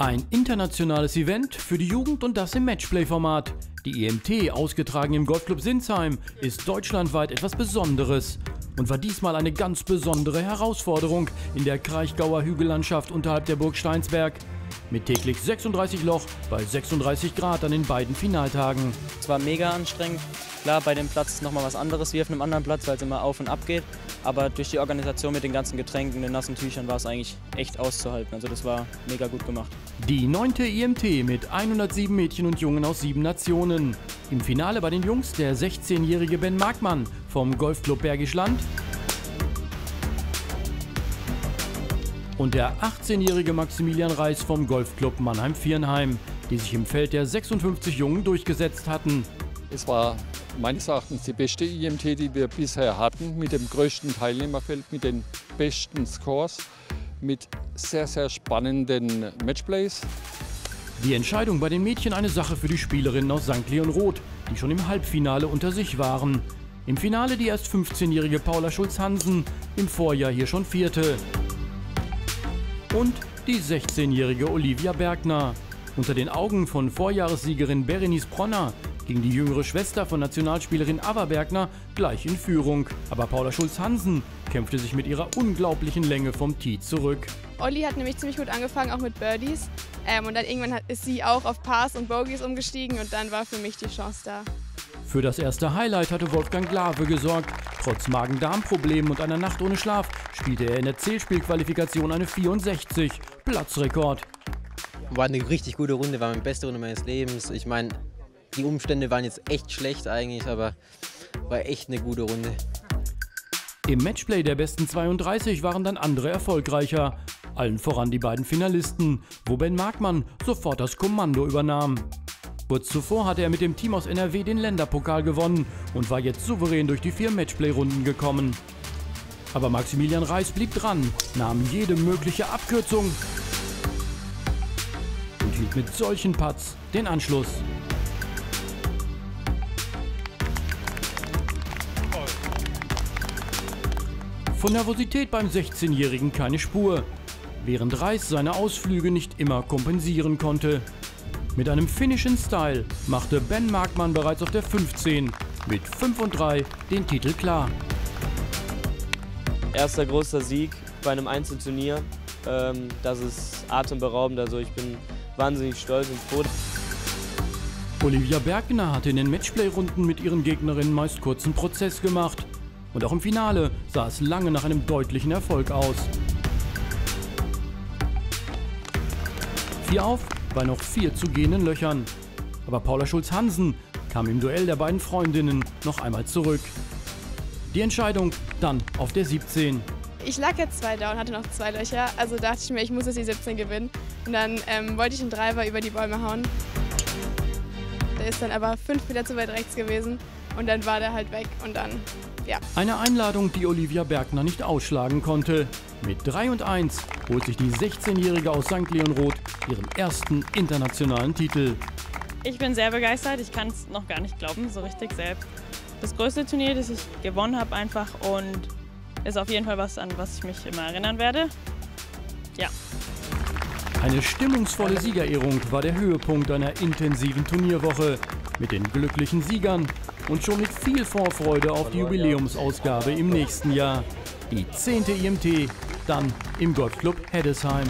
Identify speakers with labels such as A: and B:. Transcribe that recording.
A: Ein internationales Event für die Jugend und das im Matchplay-Format. Die EMT, ausgetragen im Golfclub Sinsheim, ist deutschlandweit etwas Besonderes und war diesmal eine ganz besondere Herausforderung in der Kraichgauer Hügellandschaft unterhalb der Burg Steinsberg. Mit täglich 36 Loch bei 36 Grad an den beiden Finaltagen.
B: Es war mega anstrengend. Klar, bei dem Platz ist nochmal was anderes wie auf einem anderen Platz, weil es immer auf und ab geht. Aber durch die Organisation mit den ganzen Getränken, den nassen Tüchern war es eigentlich echt auszuhalten. Also das war mega gut gemacht.
A: Die neunte IMT mit 107 Mädchen und Jungen aus sieben Nationen. Im Finale bei den Jungs der 16-jährige Ben Markmann vom Golfclub Bergisch Land und der 18-jährige Maximilian Reis vom Golfclub Mannheim-Vierenheim, die sich im Feld der 56 Jungen durchgesetzt hatten.
C: Es war meines Erachtens die beste IMT, die wir bisher hatten, mit dem größten Teilnehmerfeld, mit den besten Scores, mit sehr, sehr spannenden Matchplays.
A: Die Entscheidung bei den Mädchen eine Sache für die Spielerinnen aus St. Leon Roth, die schon im Halbfinale unter sich waren. Im Finale die erst 15-jährige Paula Schulz-Hansen, im Vorjahr hier schon vierte. Und die 16-jährige Olivia Bergner. Unter den Augen von Vorjahressiegerin Berenice Bronner ging die jüngere Schwester von Nationalspielerin Ava Bergner gleich in Führung. Aber Paula Schulz-Hansen kämpfte sich mit ihrer unglaublichen Länge vom Tee zurück.
D: Olli hat nämlich ziemlich gut angefangen, auch mit Birdies. Ähm, und dann irgendwann hat, ist sie auch auf Pars und Bogies umgestiegen und dann war für mich die Chance da.
A: Für das erste Highlight hatte Wolfgang Glave gesorgt. Trotz Magen-Darm-Problemen und einer Nacht ohne Schlaf spielte er in der Zählspielqualifikation eine 64. Platzrekord.
E: War eine richtig gute Runde, war meine beste Runde meines Lebens. Ich meine, die Umstände waren jetzt echt schlecht eigentlich, aber war echt eine gute Runde.
A: Im Matchplay der besten 32 waren dann andere erfolgreicher. Allen voran die beiden Finalisten, wo Ben Markmann sofort das Kommando übernahm. Kurz zuvor hatte er mit dem Team aus NRW den Länderpokal gewonnen und war jetzt souverän durch die vier Matchplay-Runden gekommen. Aber Maximilian Reis blieb dran, nahm jede mögliche Abkürzung und hielt mit solchen Putts den Anschluss. Von Nervosität beim 16-Jährigen keine Spur, während Reis seine Ausflüge nicht immer kompensieren konnte. Mit einem finnischen Style machte Ben Markmann bereits auf der 15 mit 5 und 3 den Titel klar.
B: Erster großer Sieg bei einem Einzelturnier. Ähm, das ist atemberaubend, also ich bin wahnsinnig stolz und froh.
A: Olivia Bergner hatte in den Matchplay-Runden mit ihren Gegnerinnen meist kurzen Prozess gemacht. Und auch im Finale sah es lange nach einem deutlichen Erfolg aus. Vier auf bei noch vier zu gehenden Löchern. Aber Paula Schulz-Hansen kam im Duell der beiden Freundinnen noch einmal zurück. Die Entscheidung dann auf der 17.
D: Ich lag jetzt zwei da und hatte noch zwei Löcher, also dachte ich mir, ich muss jetzt die 17 gewinnen. Und dann ähm, wollte ich einen Driver über die Bäume hauen. Der ist dann aber fünf Meter zu weit rechts gewesen und dann war der halt weg und dann, ja.
A: Eine Einladung, die Olivia Bergner nicht ausschlagen konnte. Mit 3 und 1 holt sich die 16-Jährige aus St. Leonroth ihren ersten internationalen Titel.
F: Ich bin sehr begeistert, ich kann es noch gar nicht glauben, so richtig selbst. Das größte Turnier, das ich gewonnen habe einfach und ist auf jeden Fall was, an was ich mich immer erinnern werde. Ja.
A: Eine stimmungsvolle Siegerehrung war der Höhepunkt einer intensiven Turnierwoche mit den glücklichen Siegern und schon mit viel Vorfreude auf die Jubiläumsausgabe im nächsten Jahr. Die 10. IMT dann im Golfclub Heddesheim.